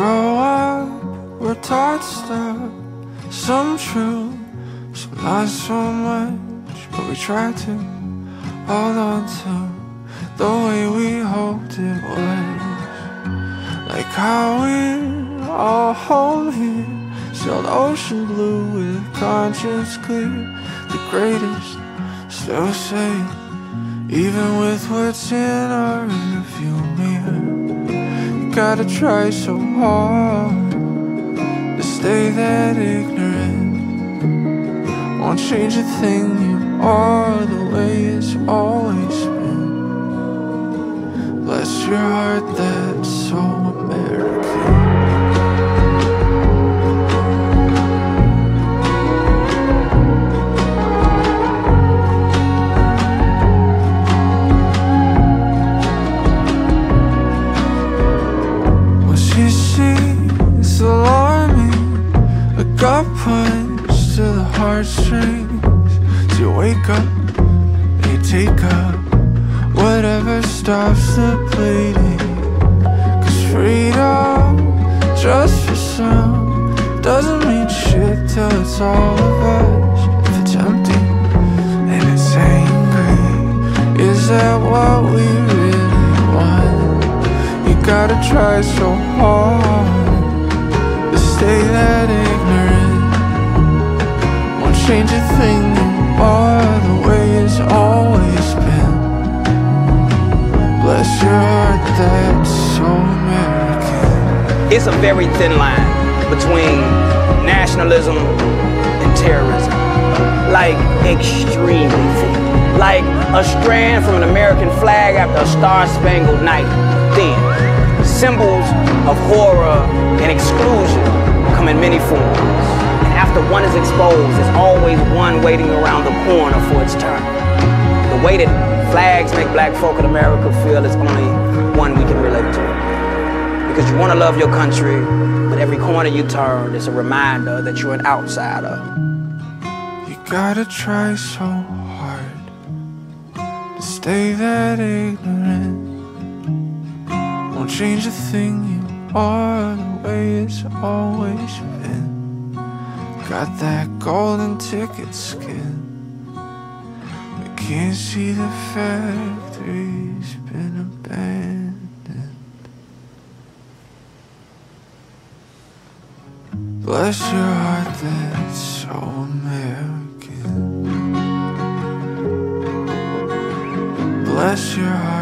were taught stuff, some true, some not so much, but we try to hold on to the way we hoped it was. Like how we're all home here, sailed ocean blue with conscience clear, the greatest still say, even with what's in our rearview mirror, gotta try so hard to stay that ignorant. Won't change a thing, you are the way it's always been. Bless your heart, that's sees alarming. A gut punch to the heartstrings. So you wake up you take up Whatever stops the bleeding. Cause freedom, just for some Doesn't mean shit till it's all of us If it's empty and it's angry Is that what we gotta try so hard to stay that ignorant. Won't change a thing, the way it's always been. Bless your heart, that's so American. It's a very thin line between nationalism and terrorism. Like extremely thin. Like a strand from an American flag after a star spangled night. Thin. Symbols of horror and exclusion come in many forms. And after one is exposed, there's always one waiting around the corner for its turn. The way that flags make black folk in America feel is only one we can relate to because you want to love your country, but every corner you turn is a reminder that you're an outsider. You gotta try so hard to stay that ignorant. Change a thing, you are the way it's always been. Got that golden ticket skin. We can't see the factory's been abandoned. Bless your heart, that's so American. Bless your heart,